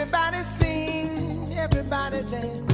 And sing my song.